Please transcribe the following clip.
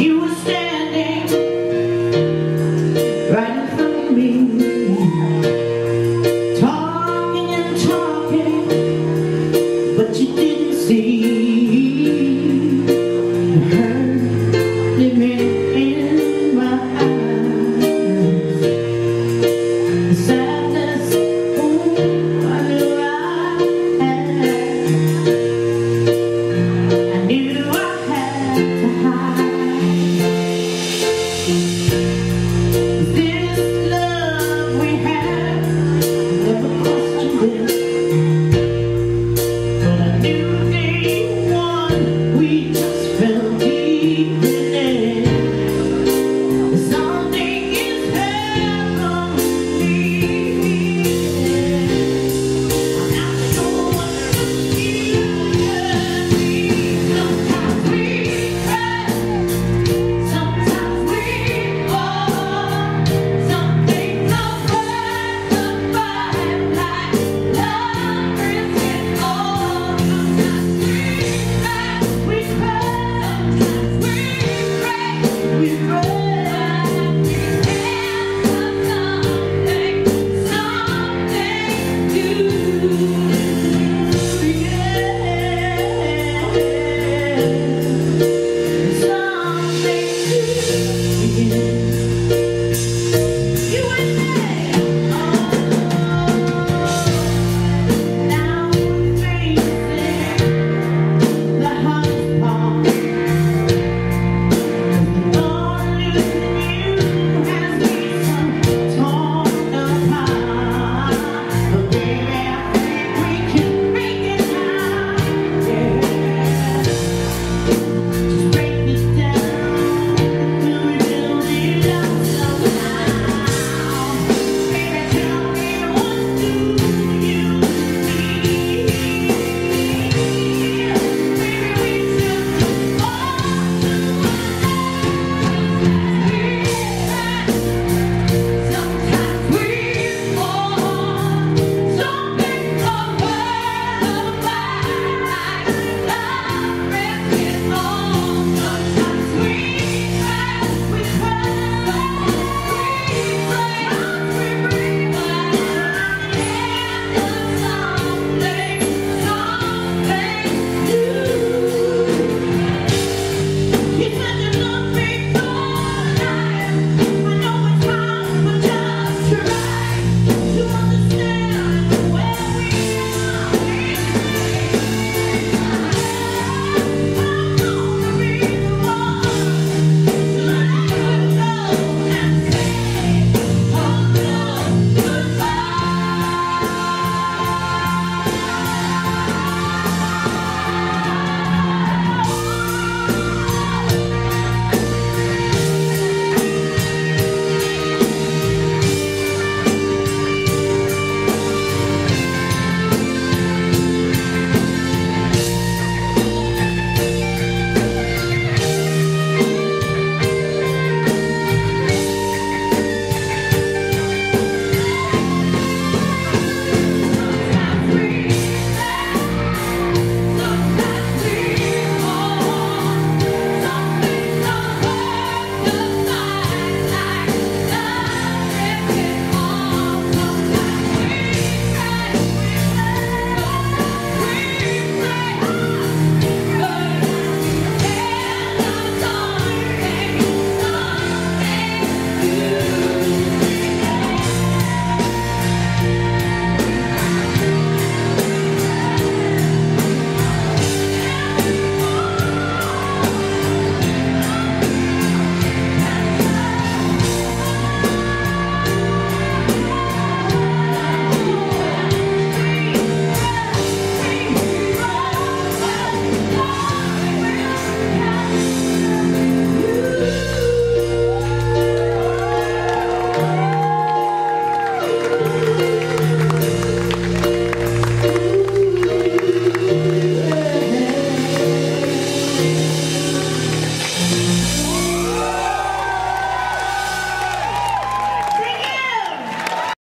you were